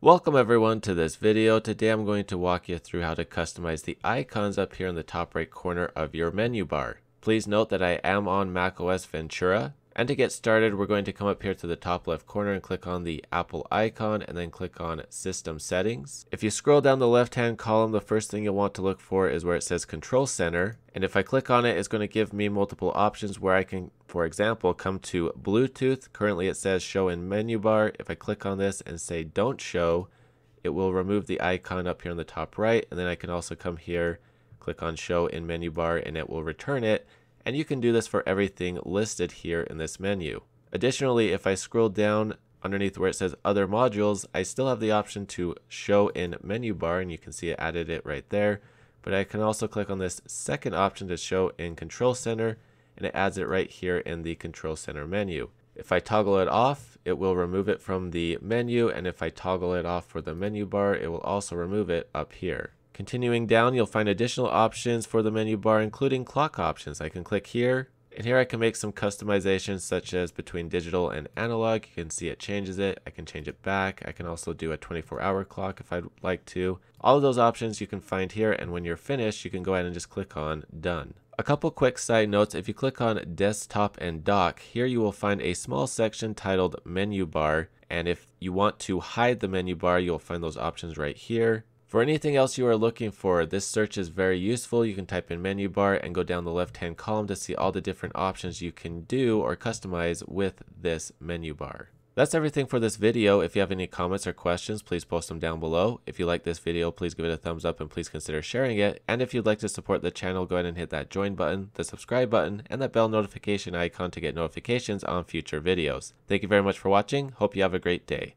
Welcome everyone to this video. Today I'm going to walk you through how to customize the icons up here in the top right corner of your menu bar. Please note that I am on macOS Ventura. And to get started, we're going to come up here to the top left corner and click on the Apple icon and then click on System Settings. If you scroll down the left hand column, the first thing you'll want to look for is where it says Control Center. And if I click on it, it's going to give me multiple options where I can, for example, come to Bluetooth. Currently it says Show in Menu Bar. If I click on this and say Don't Show, it will remove the icon up here on the top right. And then I can also come here, click on Show in Menu Bar, and it will return it and you can do this for everything listed here in this menu. Additionally, if I scroll down underneath where it says other modules, I still have the option to show in menu bar and you can see it added it right there. But I can also click on this second option to show in control center and it adds it right here in the control center menu. If I toggle it off, it will remove it from the menu and if I toggle it off for the menu bar, it will also remove it up here. Continuing down, you'll find additional options for the menu bar, including clock options. I can click here, and here I can make some customizations such as between digital and analog. You can see it changes it. I can change it back. I can also do a 24 hour clock if I'd like to. All of those options you can find here, and when you're finished, you can go ahead and just click on done. A couple quick side notes, if you click on desktop and dock, here you will find a small section titled menu bar. And if you want to hide the menu bar, you'll find those options right here. For anything else you are looking for, this search is very useful. You can type in menu bar and go down the left hand column to see all the different options you can do or customize with this menu bar. That's everything for this video. If you have any comments or questions, please post them down below. If you like this video, please give it a thumbs up and please consider sharing it. And if you'd like to support the channel, go ahead and hit that join button, the subscribe button, and that bell notification icon to get notifications on future videos. Thank you very much for watching. Hope you have a great day.